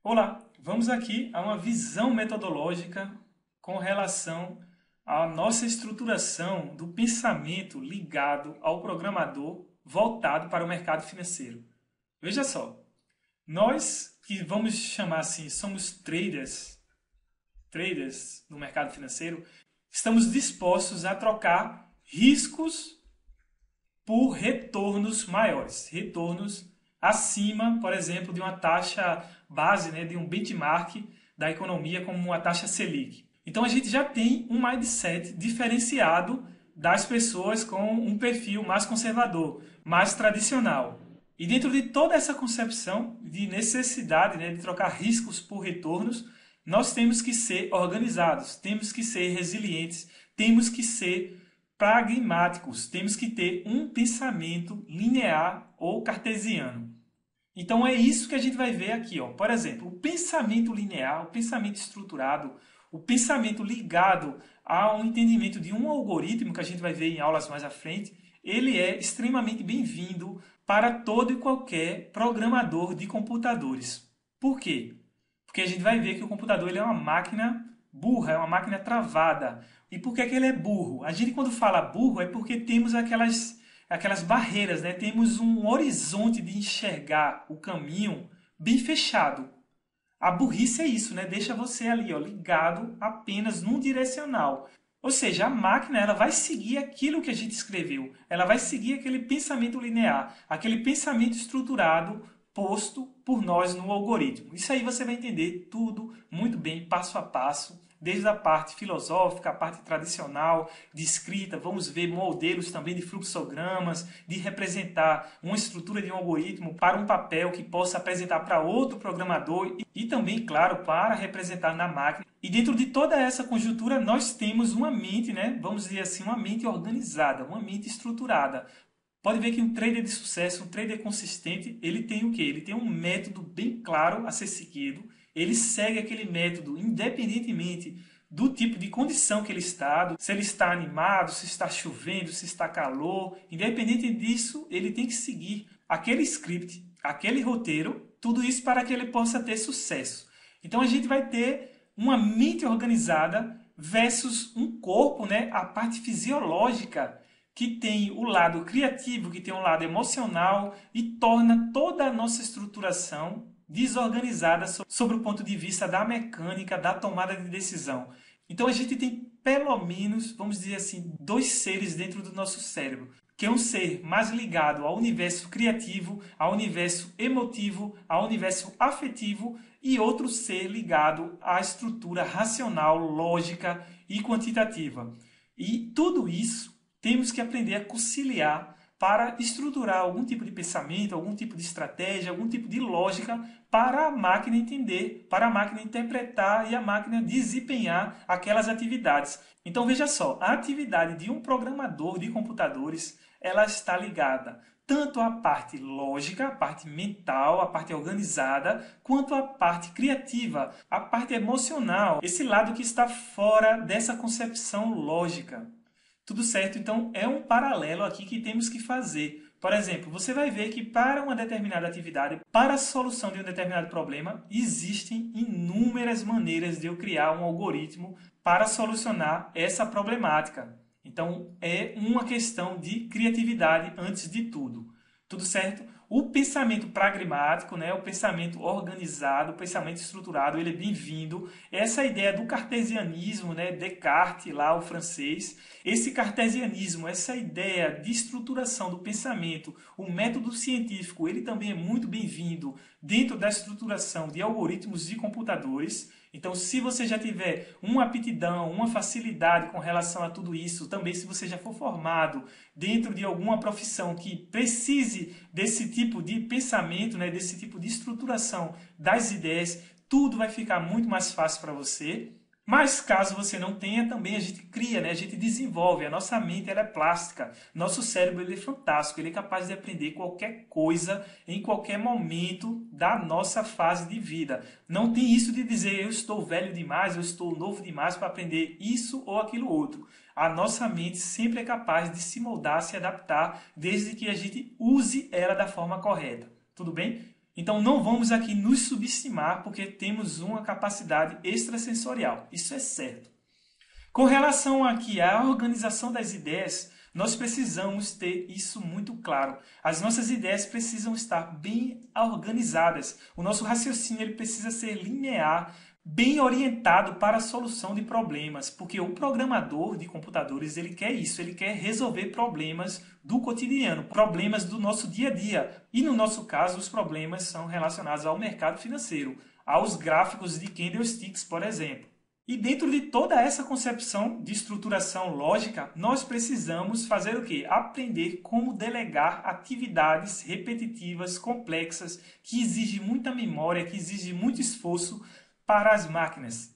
Olá, vamos aqui a uma visão metodológica com relação à nossa estruturação do pensamento ligado ao programador voltado para o mercado financeiro. Veja só, nós que vamos chamar assim, somos traders, traders no mercado financeiro, estamos dispostos a trocar riscos por retornos maiores, retornos acima, por exemplo, de uma taxa base, né, de um benchmark da economia como uma taxa Selic. Então a gente já tem um mindset diferenciado das pessoas com um perfil mais conservador, mais tradicional. E dentro de toda essa concepção de necessidade né, de trocar riscos por retornos, nós temos que ser organizados, temos que ser resilientes, temos que ser pragmáticos, temos que ter um pensamento linear ou cartesiano. Então é isso que a gente vai ver aqui, ó. Por exemplo, o pensamento linear, o pensamento estruturado, o pensamento ligado ao entendimento de um algoritmo que a gente vai ver em aulas mais à frente, ele é extremamente bem-vindo para todo e qualquer programador de computadores. Por quê? Porque a gente vai ver que o computador ele é uma máquina burra, é uma máquina travada. E por que, que ele é burro? A gente quando fala burro é porque temos aquelas aquelas barreiras, né? Temos um horizonte de enxergar o caminho bem fechado. A burrice é isso, né? Deixa você ali, ó, ligado apenas num direcional. Ou seja, a máquina ela vai seguir aquilo que a gente escreveu. Ela vai seguir aquele pensamento linear, aquele pensamento estruturado posto por nós no algoritmo. Isso aí você vai entender tudo muito bem, passo a passo desde a parte filosófica, a parte tradicional de escrita, vamos ver modelos também de fluxogramas, de representar uma estrutura de um algoritmo para um papel que possa apresentar para outro programador e, também, claro, para representar na máquina. E dentro de toda essa conjuntura, nós temos uma mente, né, vamos dizer assim, uma mente organizada, uma mente estruturada. Pode ver que um trader de sucesso, um trader consistente, ele tem o quê? Ele tem um método bem claro a ser seguido ele segue aquele método independentemente do tipo de condição que ele está, se ele está animado, se está chovendo, se está calor, independente disso, ele tem que seguir aquele script, aquele roteiro, tudo isso para que ele possa ter sucesso. Então a gente vai ter uma mente organizada versus um corpo, né, a parte fisiológica que tem o lado criativo, que tem o lado emocional e torna toda a nossa estruturação desorganizada sobre o ponto de vista da mecânica da tomada de decisão. Então a gente tem pelo menos, vamos dizer assim, dois seres dentro do nosso cérebro, que é um ser mais ligado ao universo criativo, ao universo emotivo, ao universo afetivo e outro ser ligado à estrutura racional, lógica e quantitativa. E tudo isso temos que aprender a conciliar para estruturar algum tipo de pensamento, algum tipo de estratégia, algum tipo de lógica para a máquina entender, para a máquina interpretar e a máquina desempenhar aquelas atividades. Então veja só, a atividade de um programador de computadores, ela está ligada tanto à parte lógica, a parte mental, a parte organizada, quanto à parte criativa, a parte emocional, esse lado que está fora dessa concepção lógica. Tudo certo? Então é um paralelo aqui que temos que fazer. Por exemplo, você vai ver que para uma determinada atividade, para a solução de um determinado problema, existem inúmeras maneiras de eu criar um algoritmo para solucionar essa problemática. Então, é uma questão de criatividade antes de tudo. Tudo certo? O pensamento pragmático, né, o pensamento organizado, o pensamento estruturado, ele é bem-vindo. Essa ideia do cartesianismo, né, Descartes, lá o francês, esse cartesianismo, essa ideia de estruturação do pensamento, o método científico, ele também é muito bem-vindo dentro da estruturação de algoritmos de computadores. Então, se você já tiver uma aptidão, uma facilidade com relação a tudo isso, também se você já for formado dentro de alguma profissão que precise desse tipo de pensamento, né, desse tipo de estruturação das ideias, tudo vai ficar muito mais fácil para você. Mas caso você não tenha, também a gente cria, né? a gente desenvolve. A nossa mente ela é plástica. Nosso cérebro ele é fantástico. Ele é capaz de aprender qualquer coisa em qualquer momento da nossa fase de vida. Não tem isso de dizer eu estou velho demais, eu estou novo demais para aprender isso ou aquilo outro. A nossa mente sempre é capaz de se moldar, se adaptar, desde que a gente use ela da forma correta. Tudo bem? Então não vamos aqui nos subestimar porque temos uma capacidade extrasensorial. Isso é certo. Com relação aqui à organização das ideias, nós precisamos ter isso muito claro. As nossas ideias precisam estar bem organizadas. O nosso raciocínio ele precisa ser linear, bem orientado para a solução de problemas, porque o programador de computadores ele quer isso, ele quer resolver problemas do cotidiano, problemas do nosso dia a dia. E no nosso caso, os problemas são relacionados ao mercado financeiro, aos gráficos de candlesticks, por exemplo. E dentro de toda essa concepção de estruturação lógica, nós precisamos fazer o quê? Aprender como delegar atividades repetitivas, complexas, que exigem muita memória, que exigem muito esforço para as máquinas.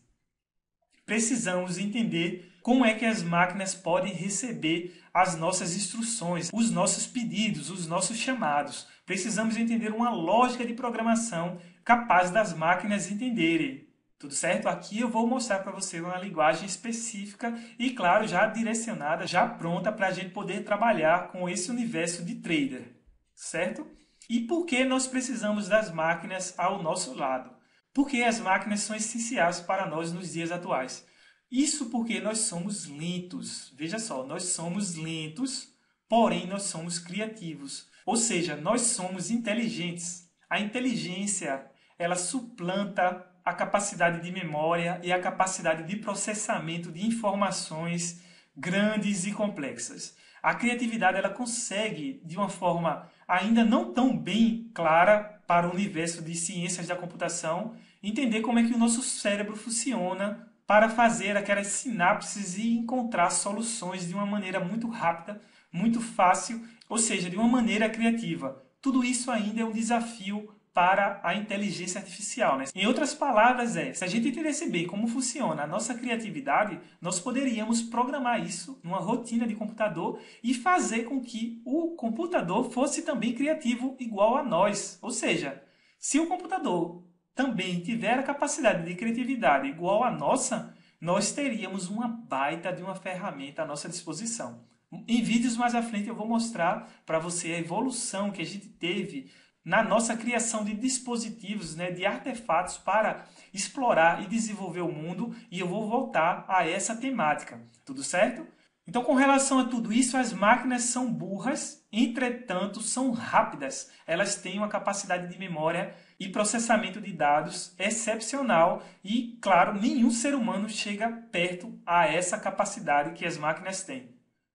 Precisamos entender como é que as máquinas podem receber as nossas instruções, os nossos pedidos, os nossos chamados. Precisamos entender uma lógica de programação capaz das máquinas entenderem. Tudo certo? Aqui eu vou mostrar para você uma linguagem específica e, claro, já direcionada, já pronta para a gente poder trabalhar com esse universo de trader, certo? E por que nós precisamos das máquinas ao nosso lado? Porque as máquinas são essenciais para nós nos dias atuais. Isso porque nós somos lentos. Veja só, nós somos lentos, porém nós somos criativos. Ou seja, nós somos inteligentes. A inteligência, ela suplanta a capacidade de memória e a capacidade de processamento de informações grandes e complexas. A criatividade ela consegue, de uma forma ainda não tão bem clara para o universo de ciências da computação, entender como é que o nosso cérebro funciona para fazer aquelas sinapses e encontrar soluções de uma maneira muito rápida, muito fácil, ou seja, de uma maneira criativa. Tudo isso ainda é um desafio para a inteligência artificial. Né? Em outras palavras, é, se a gente entendesse bem como funciona a nossa criatividade, nós poderíamos programar isso numa rotina de computador e fazer com que o computador fosse também criativo igual a nós. Ou seja, se o computador também tiver a capacidade de criatividade igual a nossa, nós teríamos uma baita de uma ferramenta à nossa disposição. Em vídeos mais à frente eu vou mostrar para você a evolução que a gente teve na nossa criação de dispositivos, né, de artefatos para explorar e desenvolver o mundo, e eu vou voltar a essa temática. Tudo certo? Então, com relação a tudo isso, as máquinas são burras, entretanto, são rápidas. Elas têm uma capacidade de memória e processamento de dados excepcional e, claro, nenhum ser humano chega perto a essa capacidade que as máquinas têm.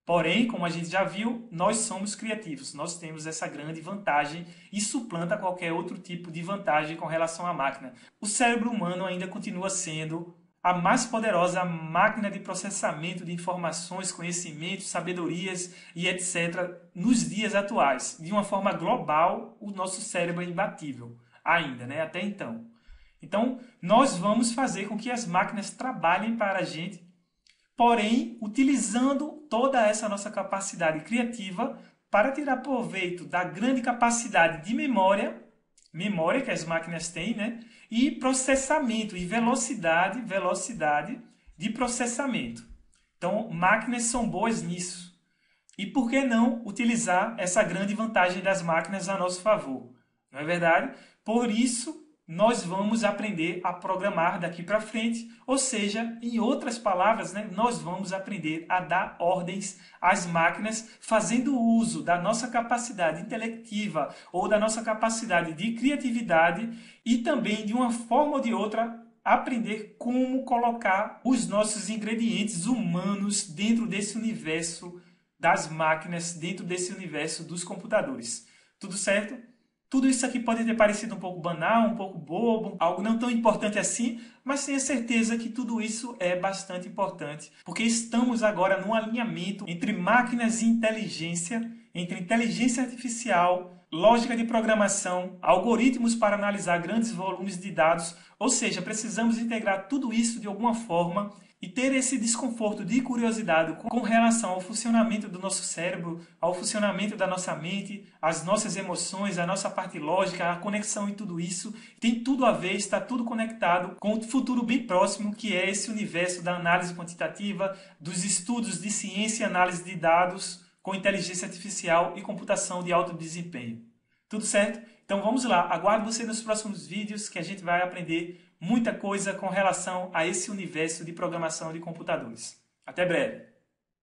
Porém, como a gente já viu, nós somos criativos, nós temos essa grande vantagem e suplanta qualquer outro tipo de vantagem com relação à máquina. O cérebro humano ainda continua sendo a mais poderosa máquina de processamento de informações, conhecimentos, sabedorias e etc. nos dias atuais. De uma forma global, o nosso cérebro é imbatível, ainda, né? até então. Então, nós vamos fazer com que as máquinas trabalhem para a gente porém utilizando toda essa nossa capacidade criativa para tirar proveito da grande capacidade de memória, memória que as máquinas têm, né? E processamento e velocidade, velocidade de processamento. Então, máquinas são boas nisso. E por que não utilizar essa grande vantagem das máquinas a nosso favor? Não é verdade? Por isso, nós vamos aprender a programar daqui para frente, ou seja, em outras palavras, né, nós vamos aprender a dar ordens às máquinas fazendo uso da nossa capacidade intelectiva ou da nossa capacidade de criatividade e também de uma forma ou de outra aprender como colocar os nossos ingredientes humanos dentro desse universo das máquinas, dentro desse universo dos computadores. Tudo certo? Tudo isso aqui pode ter parecido um pouco banal, um pouco bobo, algo não tão importante assim, mas tenha certeza que tudo isso é bastante importante, porque estamos agora num alinhamento entre máquinas e inteligência, entre inteligência artificial, lógica de programação, algoritmos para analisar grandes volumes de dados, ou seja, precisamos integrar tudo isso de alguma forma e ter esse desconforto de curiosidade com relação ao funcionamento do nosso cérebro, ao funcionamento da nossa mente, as nossas emoções, a nossa parte lógica, a conexão e tudo isso, tem tudo a ver, está tudo conectado com o futuro bem próximo que é esse universo da análise quantitativa, dos estudos de ciência e análise de dados com inteligência artificial e computação de alto desempenho. Tudo certo? Então vamos lá, aguardo você nos próximos vídeos que a gente vai aprender muita coisa com relação a esse universo de programação de computadores. Até breve!